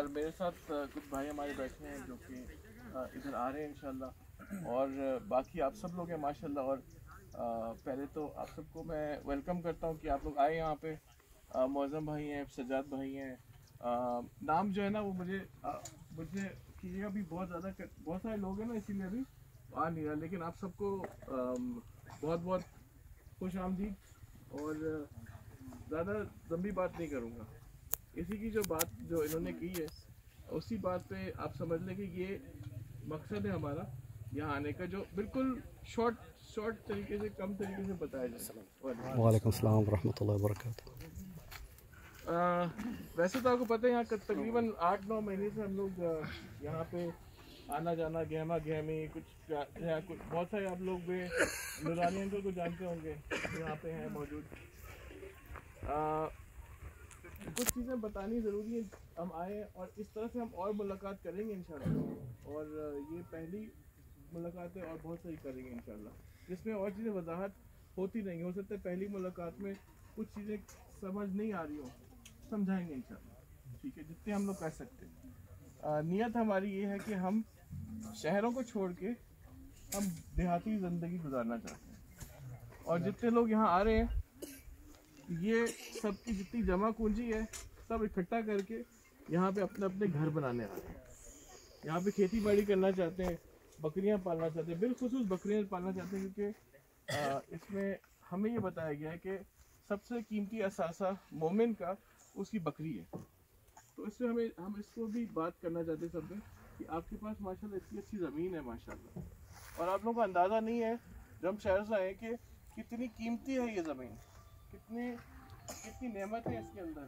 और मेरे साथ कुछ भाई हमारे बैठे हैं जो कि इधर आ रहे हैं इंशाल्लाह। और बाकी आप सब लोग हैं माशाल्लाह। और पहले तो आप सबको मैं वेलकम करता हूँ कि आप लोग आए यहाँ पे। मौज़म भाई हैं सजाद भाई हैं। नाम जो है ना वो मुझे अ, मुझे कीजिएगा भी बहुत ज़्यादा बहुत सारे लोग हैं ना इसीलिए अभी आ नहीं रहा। लेकिन आप सबको बहुत बहुत खुश आमदीद और ज़्यादा लंबी बात नहीं करूँगा। इसी की जो बात जो इन्होंने की है उसी बात पे आप समझ लें कि ये मकसद है हमारा यहाँ आने का जो बिल्कुल शॉर्ट शॉर्ट तरीके से कम तरीके से बताया जाए। वालेकुम सलाम रहमतुल्लाहि वबरकातुहू। वैसे तो आपको पता है यहाँ तकरीबन आठ नौ महीने से हम लोग यहाँ पे आना जाना गहमा गहमी कुछ यहाँ कुछ बहुत सारे आप लोग भी नूरानी अंकल को जानते होंगे यहाँ पे हैं मौजूद। कुछ चीज़ें बतानी ज़रूरी है, हम आए और इस तरह से हम और मुलाकात करेंगे इंशाल्लाह। और ये पहली मुलाकात है और बहुत सारी करेंगे इंशाल्लाह। जिसमें और चीज़ें वजाहत होती नहीं हो। सकता पहली मुलाकात में कुछ चीज़ें समझ नहीं आ रही हो। समझाएँगे इंशाल्लाह। ठीक है, जितने हम लोग कर सकते हैं। नियत हमारी ये है कि हम शहरों को छोड़ के हम देहाती ज़िंदगी गुजारना चाहते हैं। और जितने लोग यहाँ आ रहे हैं ये सबकी जितनी जमा पूंजी है, सब इकट्ठा करके यहाँ पे अपने अपने घर बनाने आ रहे हैं। यहाँ पे खेती बाड़ी करना चाहते हैं, बकरियाँ पालना चाहते हैं, बिलखसूस बकरियाँ पालना चाहते हैं क्योंकि इसमें हमें ये बताया गया है कि सबसे कीमती असासा मोमिन का उसकी बकरी है। तो इससे हमें, हम इसको भी बात करना चाहते हैं सब में कि आपके पास माशाल्लाह इतनी अच्छी ज़मीन है, माशाल्लाह। और आप लोगों को अंदाज़ा नहीं है, जब हम शहर से आए कि कितनी कीमती है ये ज़मीन। कितनी कितनी नेमत है इसके अंदर?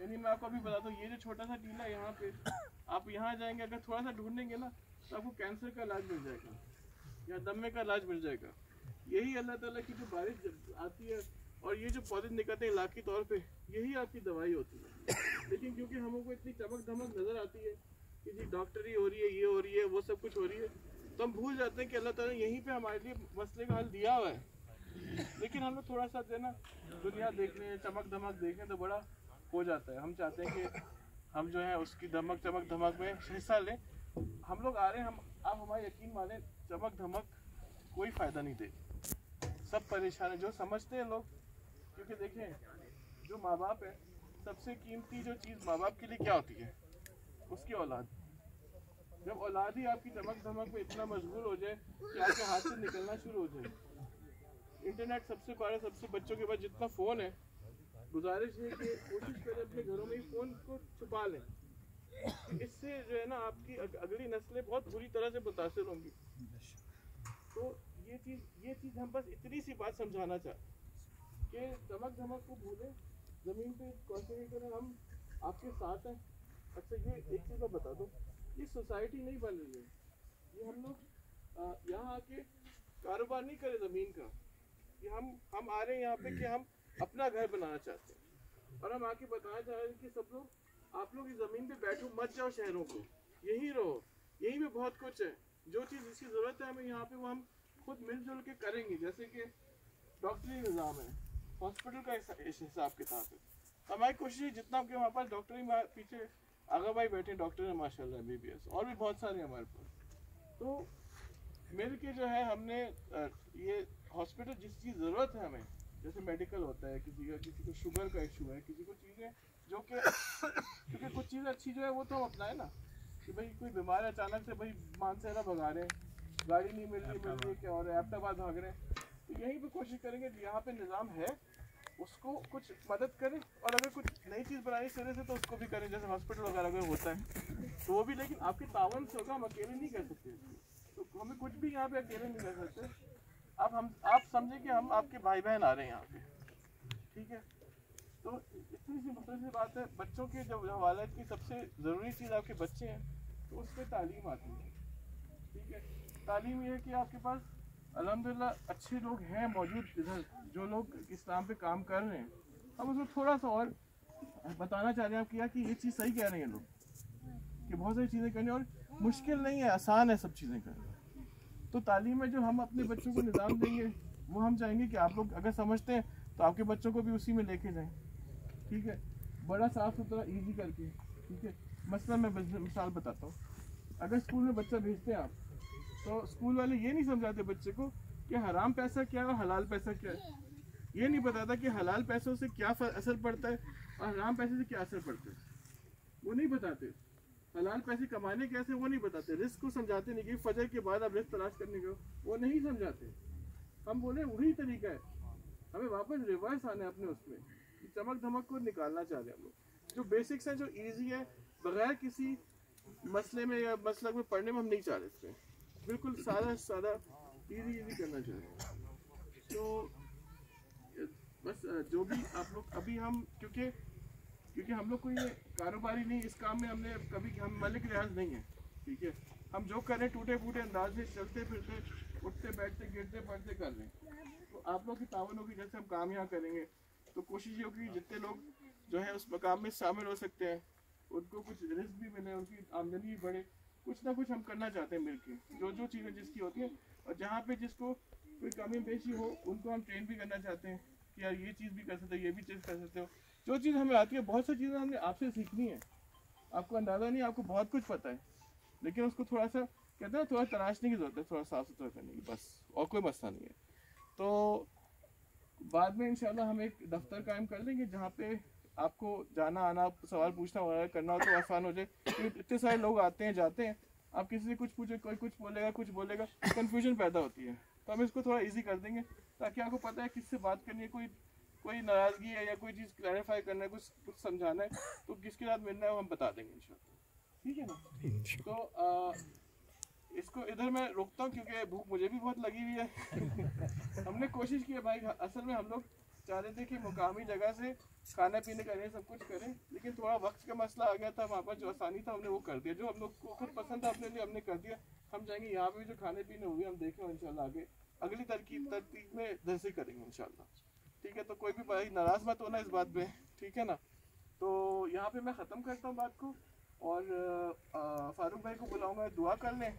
यानी मैं आपको अभी बता दूँ ये जो छोटा सा टीला है यहाँ पे, आप यहाँ जाएँगे, अगर थोड़ा सा ढूंढेंगे ना तो आपको कैंसर का इलाज मिल जाएगा, या दमे का इलाज मिल जाएगा। यही अल्लाह ताला की जो बारिश आती है, और ये जो पौधे निकलते हैं इलाकी तौर पे, यही आपकी दवाई होती है। लेकिन क्योंकि हमको इतनी चमक धमक नज़र आती है कि जी डॉक्टरी हो रही है, ये हो रही है, वो सब कुछ हो रही है तो हम भूल जाते हैं कि अल्लाह ताला यहीं पे हमारे लिए मसले का हल दिया हुआ है। लेकिन हम लोग थोड़ा सा ना, दुनिया देखने चमक धमक देखने तो बड़ा हो जाता है। हम चाहते हैं कि हम जो है उसकी धमक चमक धमक में हिस्सा लें। हम लोग आ रहे हैं, हम, आप हमारा यकीन माने चमक धमक कोई फ़ायदा नहीं दे सब परेशान है, जो समझते हैं लोग, क्योंकि देखें, जो माँ बाप है, सबसे कीमती जो चीज़ माँ बाप के लिए क्या होती है? उसकी औलाद। जब औलाद ही आपकी चमक धमक में इतना मशगूल हो जाए कि आपके हाथ से निकलना शुरू हो जाए इंटरनेट सबसे बड़ा, सबसे बच्चों के पास जितना फ़ोन है, गुजारिश है कि कोशिश करें अपने घरों में ही फ़ोन को छुपा लें। इससे जो है ना, आपकी अगली नस्लें बहुत बुरी तरह से मुतासर होंगी। तो ये चीज़ ये चीज़ हम बस इतनी सी बात समझाना चाहते कि चमक धमक को भूलें, ज़मीन पे कॉन्सेंट्रेट करें, हम आपके साथ हैं। अच्छा ये एक चीज़ मैं बता दूँ, ये सोसाइटी नहीं बन रही है। ये हम लोग यहाँ आके कारोबार नहीं करें ज़मीन का। ये हम हम आ रहे हैं यहाँ पे कि हम अपना घर बनाना चाहते हैं। और हम आके बताना चाह रहे हैं कि सब लोग, आप लोग इस ज़मीन पे बैठो, मत जाओ शहरों को। यहीं रहो। यहीं पे बहुत कुछ है। जो चीज़ जिसकी ज़रूरत है हमें यहाँ पे वो हम खुद मिलजुल के करेंगे। जैसे कि डॉक्टरी निज़ाम है। हॉस्पिटल का हिसाब किताब है। हमारी कोशिश है जितना कि हमारे पास डॉक्टरी पीछे आगा भाई बैठे डॉक्टर हैं, माशाल्लाह एम बी एस और भी बहुत सारे हमारे पास। तो मिल के जो है हमने ये हॉस्पिटल जिस चीज़ ज़रूरत है हमें जैसे मेडिकल होता है किसी का किसी को शुगर का इशू है किसी को चीज़ें जो कि क्योंकि कुछ चीज़ें अच्छी जो है वो तो हम अपनाए ना कि भाई कोई बीमार है अचानक से भाई मानसेरा भगा रहे हैं गाड़ी नहीं मिल रही मिल रही है क्या और एबटाबाद भाग रहे हैं। तो यहीं पे कोशिश करेंगे कि यहाँ पे निज़ाम है उसको कुछ मदद करें और अगर कुछ नई चीज़ बनानी सिरे से तो उसको भी करें जैसे हॉस्पिटल वगैरह में होता है। तो वो भी लेकिन आपके तावन से होगा हम अकेले नहीं कर सकते। तो हमें कुछ भी यहाँ पे अकेले नहीं कर सकते। अब हम, आप समझे कि हम आपके भाई बहन आ रहे हैं यहाँ पे। ठीक है? तो इतनी सी मुख्तल सी बात है, बच्चों के जब हवाले की सबसे ज़रूरी चीज़ आपके बच्चे हैं तो उस पर तालीम आती है। ठीक है? तालीम ये है कि आपके पास अल्हम्दुलिल्लाह अच्छे लोग हैं मौजूद इधर, जो लोग इस्लाम पे काम कर रहे हैं। हम उसमें थोड़ा सा और बताना चाह रहे हैं किया कि ये चीज़ सही कह रहे हैं लोग, कि बहुत सारी चीज़ें करनी और मुश्किल नहीं है, आसान है सब चीज़ें करना। तो तालीम में जो हम अपने बच्चों को निज़ाम देंगे, वो हम चाहेंगे कि आप लोग अगर समझते हैं तो आपके बच्चों को भी उसी में लेके जाएँ। ठीक है? बड़ा साफ़ सुथरा ईजी करके। ठीक है? मसला मैं मिसाल बताता हूँ। अगर स्कूल में बच्चा भेजते हैं आप तो स्कूल वाले ये नहीं समझाते बच्चे को कि हराम पैसा क्या है और हलाल पैसा क्या है। ये नहीं बताता कि हलाल पैसों से क्या असर पड़ता है और हराम पैसे से क्या असर पड़ता है। वो नहीं बताते। हलाल पैसे कमाने कैसे, वो नहीं बताते। रिस्क को समझाते नहीं कि फजर के बाद आप रिस्क तलाश करने को वो नहीं समझाते। हम बोले, वही तरीका है। हमें वापस रिवर्स आना है अपने उसमें। चमक धमक को निकालना चाह रहे हैं हम लोग। जो बेसिक्स हैं, जो इजी है, बगैर किसी मसले में या मसलक में पढ़ने में हम नहीं चाह रहे इसमें। बिल्कुल सादा सादा इजी इजी करना चाह रहे हैं। तो बस, जो भी आप लोग, अभी हम, क्योंकि क्योंकि हम लोग कोई ये कारोबारी नहीं, इस काम में हमने कभी हम मलिक रियाज नहीं है, ठीक है? हम जो करें टूटे फूटे अंदाज से चलते फिरते, उठते, बैठते, गिरते पड़ते कर रहे हैं। तो आप लोग की तावन होगी जैसे हम काम यहाँ करेंगे तो कोशिश ये होगी जितने लोग जो है, उस मकाम में शामिल हो सकते हैं, उनको कुछ रिस्क भी मिले, उनकी आमदनी भी बढ़े। कुछ ना कुछ हम करना चाहते हैं मिलके जो जो चीज़ें जिसकी होती हैं, और जहाँ पे जिसको कोई कमी पेशी हो, उनको हम ट्रेन भी करना चाहते हैं कि यार ये चीज़ भी कर सकते हो, ये भी चीज़ कर सकते हो। जो चीज़ हमें आती है, बहुत सी चीज़ें हमने आपसे सीखनी है। आपको अंदाज़ा नहीं, आपको बहुत कुछ पता है। लेकिन उसको थोड़ा सा कहते हैं थोड़ा तराशने की ज़रूरत है, थोड़ा साफ़ सुथरा करने की, बस। और कोई मसला नहीं है। तो बाद में इंशाल्लाह हम एक दफ्तर कायम कर लेंगे, जहाँ पे आपको जाना, आना, सवाल पूछना, वगैरह करना हो तो आसान हो जाए। क्योंकि इतने सारे लोग आते हैं, जाते हैं। आप किसी से कुछ पूछे, कोई कुछ बोलेगा कुछ बोलेगा कन्फ्यूज़न पैदा होती है। तो हम इसको थोड़ा ईजी कर देंगे, ताकि आपको पता है किससे बात करनी है, कोई कोई नाराज़गी है या कोई चीज़ क्लैरिफाई करना है कुछ कुछ समझाना है तो किसके साथ मिलना है वो हम बता देंगे इन ठीक है ना? तो आ, इसको इधर मैं रोकता हूँ क्योंकि भूख मुझे भी बहुत लगी हुई है। हमने कोशिश की है भाई असल में हम लोग चाह रहे थे कि मुकामी जगह से खाना पीने का सब कुछ करें लेकिन थोड़ा वक्त का मसला आ गया था वहाँ पर जो आसानी था हमने वो कर दिया। जो हम लोग को खुद पसंद था अपने लिए हमने कर दिया। हम जाएँगे यहाँ पे भी जो खाने पीने हुए हम देखें इंशाल्लाह आगे अगली तरकीब तरतीब में जैसे करेंगे इंशाल्लाह। ठीक है तो कोई भी भाई नाराज़ मत होना इस बात पे, ठीक है ना? तो यहाँ पे मैं ख़त्म करता हूँ बात को और फारूक भाई को बुलाऊँगा, दुआ कर लें।